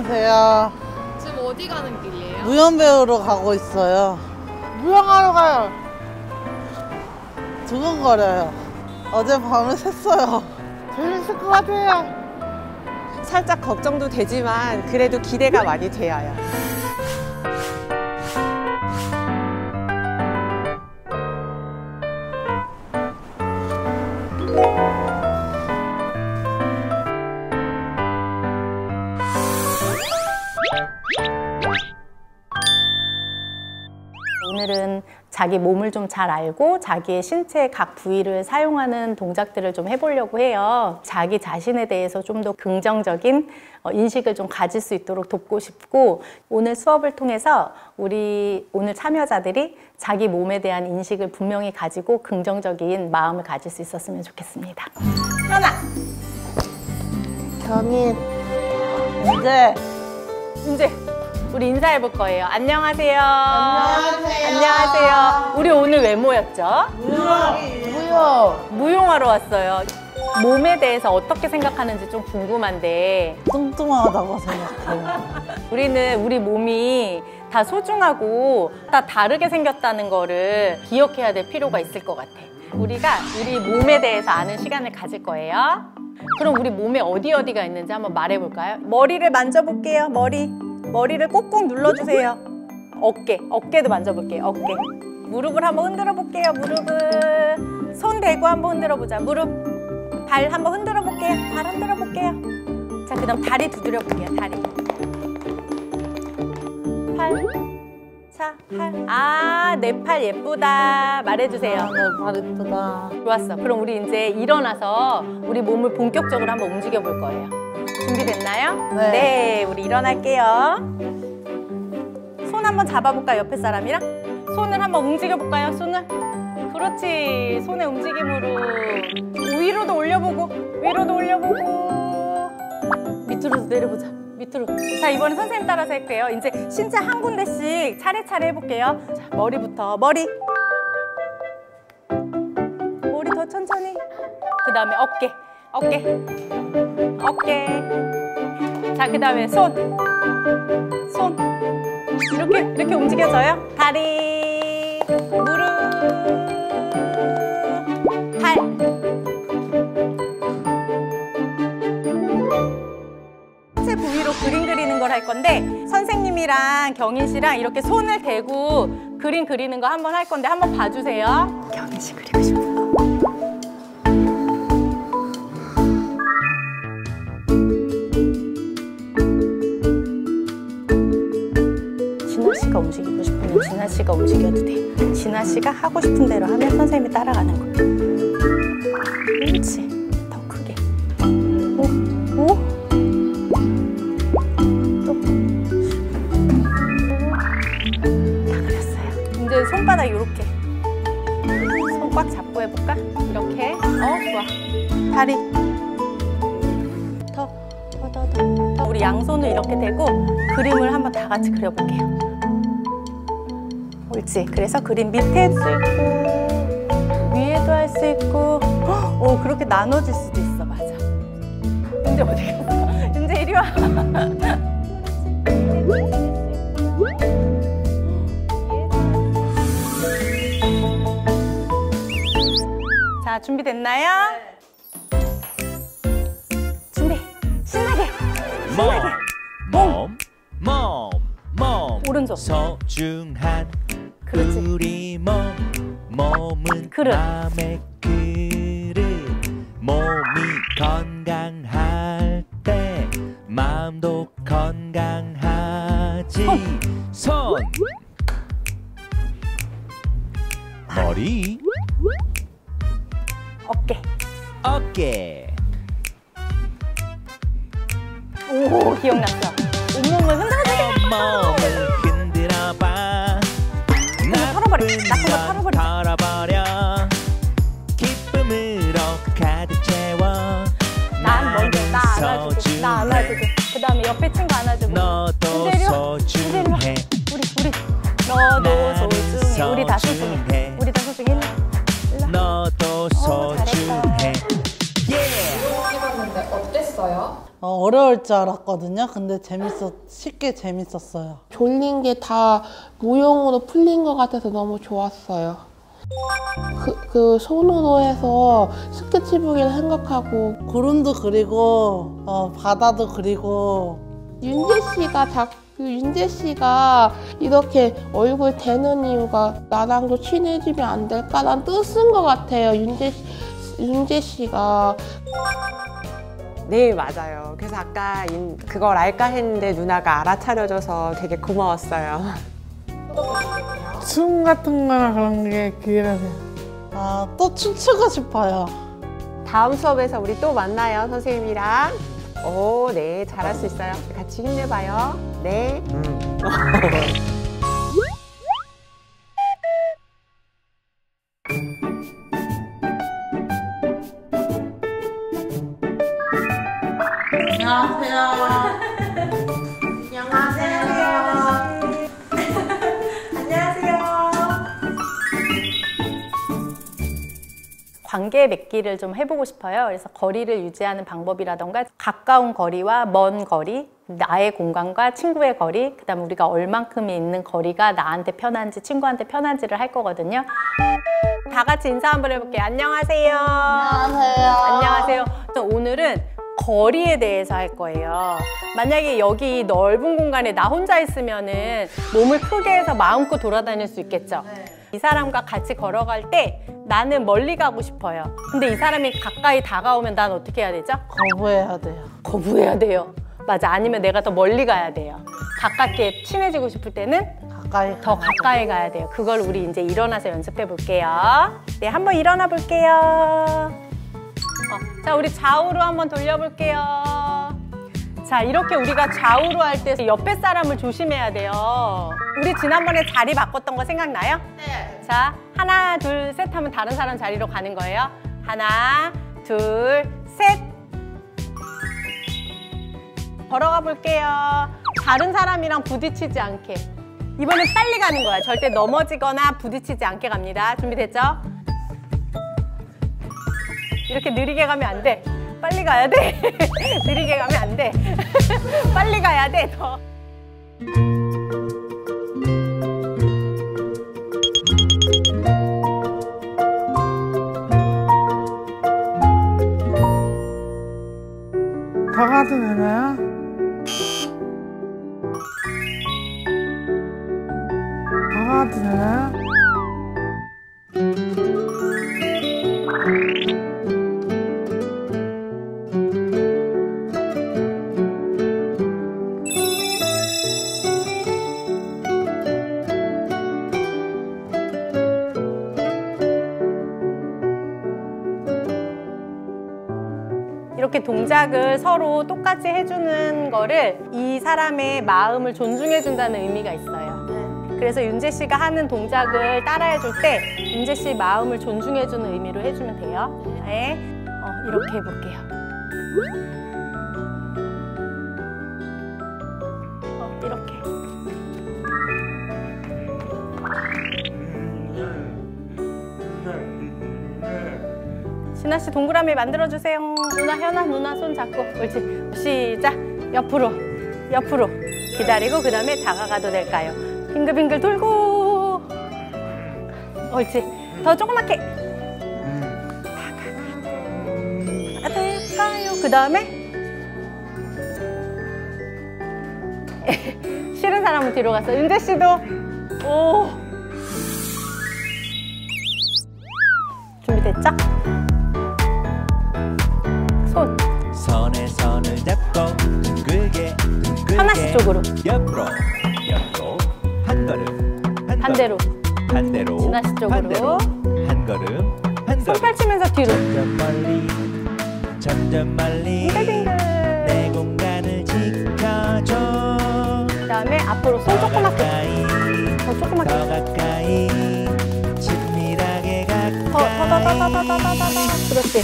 안녕하세요. 지금 어디 가는 길이에요? 무연 배우러 가고 있어요. 무용하러 가요. 두근거려요. 어제 밤을 샜어요. 재밌을 것 같아요. 살짝 걱정도 되지만 그래도 기대가 많이 돼요. 오늘은 자기 몸을 좀 잘 알고 자기의 신체 각 부위를 사용하는 동작들을 좀 해보려고 해요. 자기 자신에 대해서 좀 더 긍정적인 어, 인식을 좀 가질 수 있도록 돕고 싶고 오늘 수업을 통해서 우리 오늘 참여자들이 자기 몸에 대한 인식을 분명히 가지고 긍정적인 마음을 가질 수 있었으면 좋겠습니다. 현아! 경인. 이제 이제 우리 인사해 볼 거예요. 안녕하세요. 안녕하세요. 안녕하세요. 우리 오늘 왜 모였죠? 무용. 무용하러 왔어요. 몸에 대해서 어떻게 생각하는지 좀 궁금한데 뚱뚱하다고 생각해요. 우리는 우리 몸이 다 소중하고 다 다르게 생겼다는 거를 기억해야 될 필요가 있을 것 같아. 우리가 우리 몸에 대해서 아는 시간을 가질 거예요. 그럼 우리 몸에 어디 어디가 있는지 한번 말해볼까요? 머리를 만져볼게요. 머리. 머리를 꾹꾹 눌러주세요. 어깨. 어깨도 만져볼게요. 어깨. 무릎을 한번 흔들어 볼게요. 무릎을. 손 대고 한번 흔들어 보자. 무릎. 발 한번 흔들어 볼게요. 발 흔들어 볼게요. 자, 그 다음 다리 두드려 볼게요. 다리. 팔. 자, 팔. 아, 내 팔 예쁘다. 말해주세요. 네, 발 이쁘다. 좋았어. 그럼 우리 이제 일어나서 우리 몸을 본격적으로 한번 움직여 볼 거예요. 준비됐나요? 네. 우리 일어날게요. 손 한번 잡아볼까요? 옆에 사람이랑? 손을 한번 움직여 볼까요? 손을? 그렇지. 손의 움직임으로 위로도 올려보고 위로도 올려보고 밑으로도 내려보자. 밑으로. 자, 이번엔 선생님 따라서 할게요. 이제 신체 한 군데씩 차례차례 해볼게요. 자, 머리부터. 머리. 머리 더 천천히. 그 다음에 어깨. 어깨. 어깨. 자, 그 다음에 손. 손. 이렇게, 이렇게 움직여져요. 다리. 무릎. 팔. 신체 부위로 그림 그리는 걸 할 건데 선생님이랑 경인 씨랑 이렇게 손을 대고 그림 그리는 거 한번 할 건데 한번 봐주세요. 경인 씨 그리고 싶은 움직이고 싶으면 진아 씨가 움직여도 돼. 진아 씨가 하고 싶은 대로 하면 선생님이 따라가는 거. 그렇지. 더 크게. 오, 오. 또. 다 그렸어요. 이제 손바닥 이렇게. 손 꽉 잡고 해볼까? 이렇게. 어, 좋아. 다리. 더, 더, 더, 더. 더. 우리 양손을 이렇게 대고 그림을 한번 다 같이 그려볼게요. 옳지. 그래서 그림 밑에 할수 있고 위에도 할 수 있고 헉, 오 그렇게 나눠질 수도 있어. 맞아. 윤재 어디 갔어? 윤재 이리 와. 자 준비됐나요? 준비. 신나게. 신나게. 몸, 몸, 몸. 오른쪽. 소중한 그렇지. 우리 몸, 몸은 그릇. 남의 그릇. 몸이 건강할 때 마음도 건강하지. 손, 머리, 어깨. 어깨. 오 기억났어. 그 다음에 옆에 친구 안아주고 너도. 소중해 우리 우리 너도 소중해 우리 다 소중해. 우리 다 소중해. 너도 어, 잘했다. 소중해 예 해봤는데 어땠어요? 어, 어려울 줄 알았거든요. 근데 재밌었, 쉽게 재밌었어요. 졸린 게 다 무용으로 풀린 것 같아서 너무 좋았어요. 그, 그 손으로 해서 스케치북이라 생각하고 구름도 그리고, 어, 바다도 그리고, 윤재 씨가 작, 그 윤재 씨가 이렇게 얼굴 대는 이유가 나랑도 친해지면 안 될까라는 뜻인 것 같아요. 윤재, 씨- 윤재 씨가 네, 맞아요. 그래서 아까 인- 그걸 알까 했는데 누나가 알아차려줘서 되게 고마웠어요. 춤 같은 거나 그런 게 기회가 돼요. 아, 또 춤추고 싶어요. 다음 수업에서 우리 또 만나요, 선생님이랑. 오, 네, 잘할 수 있어요. 같이 힘내봐요. 네. 관계 맺기를 좀 해보고 싶어요. 그래서 거리를 유지하는 방법이라던가 가까운 거리와 먼 거리, 나의 공간과 친구의 거리, 그 다음에 우리가 얼만큼이 있는 거리가 나한테 편한지 친구한테 편한지를 할 거거든요. 다 같이 인사 한번 해볼게요. 안녕하세요. 안녕하세요. 안녕하세요. 오늘은 거리에 대해서 할 거예요. 만약에 여기 이 넓은 공간에 나 혼자 있으면은 몸을 크게 해서 마음껏 돌아다닐 수 있겠죠. 이 사람과 같이 걸어갈 때 나는 멀리 가고 싶어요. 근데 이 사람이 가까이 다가오면 난 어떻게 해야 되죠? 거부해야 돼요. 거부해야 돼요. 맞아. 아니면 내가 더 멀리 가야 돼요. 가깝게 친해지고 싶을 때는 가까이. 더 가까이 가야 돼요. 그걸 우리 이제 일어나서 연습해 볼게요. 네, 한번 일어나 볼게요. 어, 자, 우리 좌우로 한번 돌려볼게요. 자, 이렇게 우리가 좌우로 할 때 옆에 사람을 조심해야 돼요. 우리 지난번에 자리 바꿨던 거 생각나요? 네. 자, 하나, 둘, 셋 하면 다른 사람 자리로 가는 거예요. 하나, 둘, 셋. 걸어가 볼게요. 다른 사람이랑 부딪히지 않게. 이번엔 빨리 가는 거야. 절대 넘어지거나 부딪히지 않게 갑니다. 준비됐죠? 이렇게 느리게 가면 안 돼. 빨리 가야 돼. 느리게 가면 안 돼. 빨리 가야 돼, 더. 더 가도 되나요? 더 가도 되나요? 이렇게 동작을 서로 똑같이 해주는 거를 이 사람의 마음을 존중해준다는 의미가 있어요. 그래서 윤재 씨가 하는 동작을 따라해줄 때 윤재 씨 마음을 존중해주는 의미로 해주면 돼요. 네. 어, 이렇게 해볼게요. 신아 씨 동그라미 만들어 주세요. 누나 현아 누나 손 잡고 옳지. 시작. 옆으로 옆으로 기다리고 그 다음에 다가가도 될까요? 빙글빙글 돌고 옳지. 더 조그맣게 다가가도 될까요? 그 다음에 싫은 사람은 뒤로 갔어. 윤재 씨도 오 준비됐죠? 쪽으로. 옆으로 옆으로 한 걸음 한 반대로. 걸음, 반대로 씨 쪽으로. 반대로 한 걸음 한손 걸음. 펼치면서 뒤로. 점점 멀리 점점 멀리. 빙글빙글. 내 공간을 지켜줘. 그 다음에 앞으로 손 조그맣게. 가까이 더 조그맣게. 더 가까이. 친밀하게 더더더더더더더 가까이. 더더 그렇지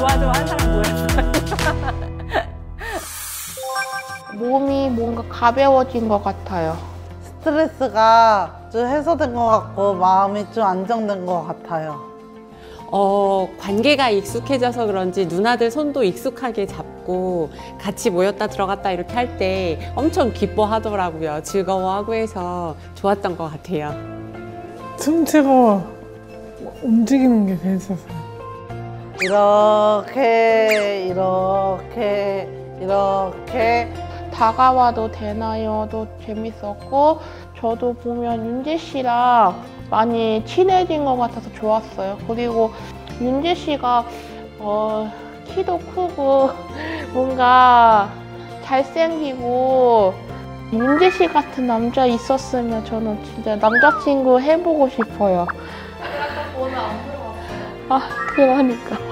좋아 좋아 한 사람 뭐야? 몸이 뭔가 가벼워진 것 같아요. 스트레스가 좀 해소된 것 같고 마음이 좀 안정된 것 같아요. 어, 관계가 익숙해져서 그런지 누나들 손도 익숙하게 잡고 같이 모였다 들어갔다 이렇게 할 때 엄청 기뻐하더라고요. 즐거워하고 해서 좋았던 것 같아요. 틈치고 움직이는 게 재밌었어요. 이렇게 이렇게 이렇게 다가와도 되나요도 재밌었고 저도 보면 윤재 씨랑 많이 친해진 것 같아서 좋았어요. 그리고 윤재 씨가 어, 키도 크고 뭔가 잘생기고 윤재 씨 같은 남자 있었으면 저는 진짜 남자친구 해보고 싶어요. 아 그러니까.